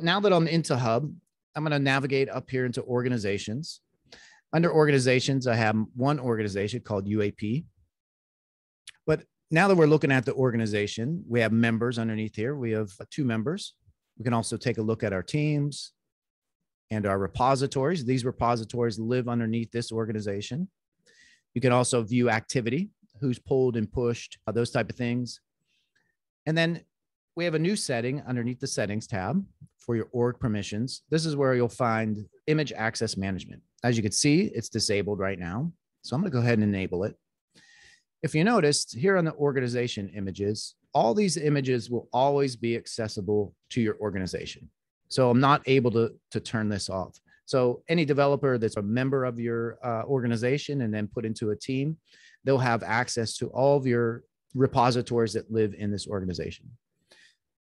Now that I'm into Hub, I'm going to navigate up here into organizations. Under organizations, I have one organization called UAP. But now that we're looking at the organization, we have members underneath here. We have two members. We can also take a look at our teams and our repositories. These repositories live underneath this organization. You can also view activity, who's pulled and pushed, those type of things. And then we have a new setting underneath the settings tab for your org permissions. This is where you'll find image access management. As you can see, it's disabled right now. So I'm going to go ahead and enable it. If you noticed here on the organization images, all these images will always be accessible to your organization. So I'm not able to, to turn this off. So any developer that's a member of your uh, organization and then put into a team, they'll have access to all of your repositories that live in this organization.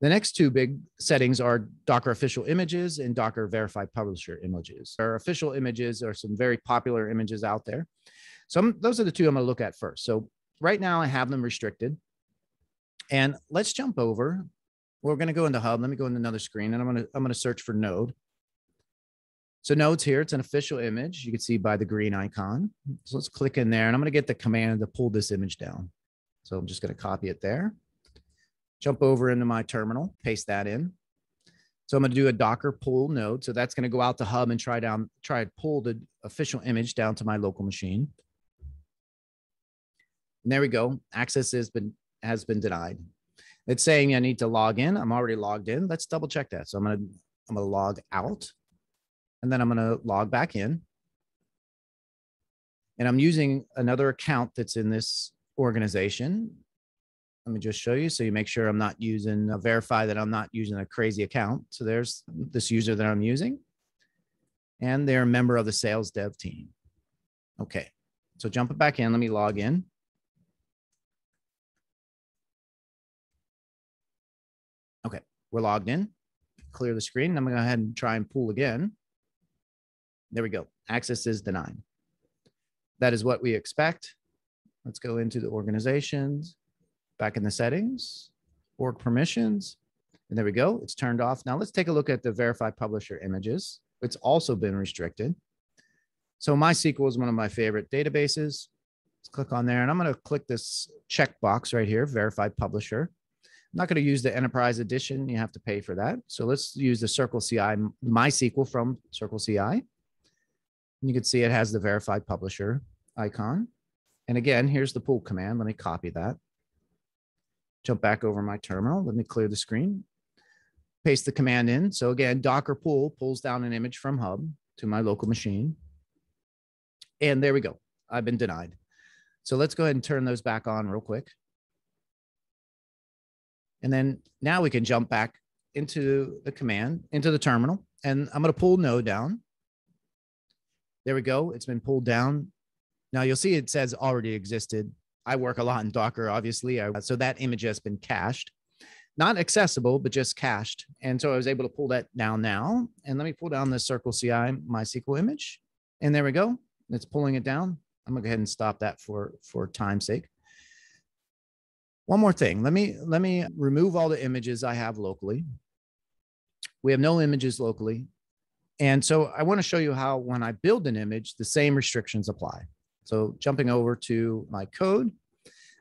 The next two big settings are Docker official images and Docker verified publisher images. Our official images are some very popular images out there. So I'm, those are the two I'm going to look at first. So right now I have them restricted. And let's jump over. We're going to go into Hub. Let me go into another screen and I'm going to I'm going to search for Node. So nodes here, it's an official image. You can see by the green icon. So let's click in there and I'm going to get the command to pull this image down. So I'm just going to copy it there jump over into my terminal, paste that in. So I'm going to do a Docker pull node. So that's going to go out to hub and try down, try to pull the official image down to my local machine. And there we go. Access has been has been denied. It's saying I need to log in. I'm already logged in. Let's double check that. So I'm going to I'm going to log out and then I'm going to log back in. And I'm using another account that's in this organization. Let me just show you. So you make sure I'm not using, uh, verify that I'm not using a crazy account. So there's this user that I'm using. And they're a member of the sales dev team. Okay. So jumping back in, let me log in. Okay, we're logged in. Clear the screen. I'm going to go ahead and try and pull again. There we go. Access is denied. That is what we expect. Let's go into the organizations back in the settings, org permissions, and there we go. It's turned off. Now let's take a look at the verified publisher images. It's also been restricted. So MySQL is one of my favorite databases. Let's click on there and I'm going to click this checkbox right here, verified publisher. I'm not going to use the enterprise edition. You have to pay for that. So let's use the Circle CI MySQL from Circle CI. And you can see it has the verified publisher icon. And again, here's the pull command. Let me copy that jump back over my terminal. Let me clear the screen, paste the command in. So again, Docker pull pulls down an image from hub to my local machine. And there we go. I've been denied. So let's go ahead and turn those back on real quick. And then now we can jump back into the command, into the terminal, and I'm going to pull node down. There we go. It's been pulled down. Now you'll see it says already existed. I work a lot in Docker, obviously. I, so that image has been cached, not accessible, but just cached. And so I was able to pull that down now. And let me pull down the Circle CI MySQL image. And there we go. It's pulling it down. I'm gonna go ahead and stop that for, for time's sake. One more thing. Let me let me remove all the images I have locally. We have no images locally. And so I want to show you how when I build an image, the same restrictions apply. So jumping over to my code,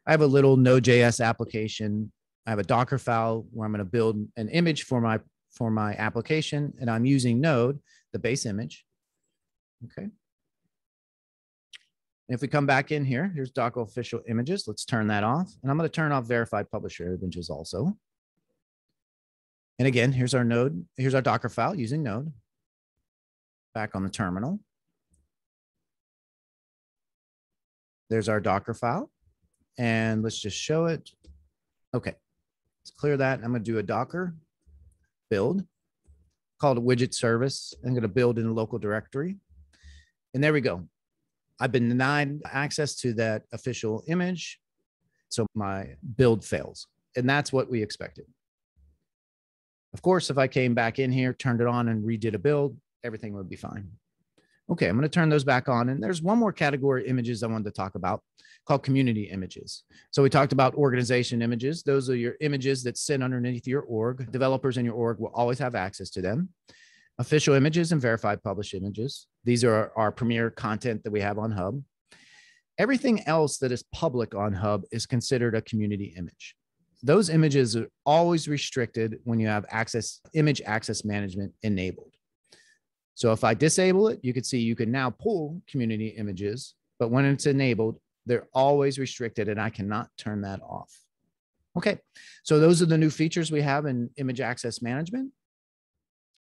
I have a little Node.js application. I have a Docker file where I'm going to build an image for my for my application, and I'm using Node, the base image. Okay. And if we come back in here, here's Docker official images. Let's turn that off. And I'm going to turn off verified publisher images also. And again, here's our node. Here's our Docker file using Node. Back on the terminal. There's our Docker file. And let's just show it. Okay, let's clear that. I'm going to do a Docker build called a widget service. I'm going to build in a local directory. And there we go. I've been denied access to that official image. So my build fails. And that's what we expected. Of course, if I came back in here, turned it on and redid a build, everything would be fine. Okay, I'm going to turn those back on. And there's one more category of images I wanted to talk about called community images. So we talked about organization images. Those are your images that sit underneath your org. Developers in your org will always have access to them. Official images and verified published images. These are our premier content that we have on Hub. Everything else that is public on Hub is considered a community image. Those images are always restricted when you have access, image access management enabled. So if I disable it, you can see you can now pull community images, but when it's enabled, they're always restricted and I cannot turn that off. Okay, so those are the new features we have in image access management.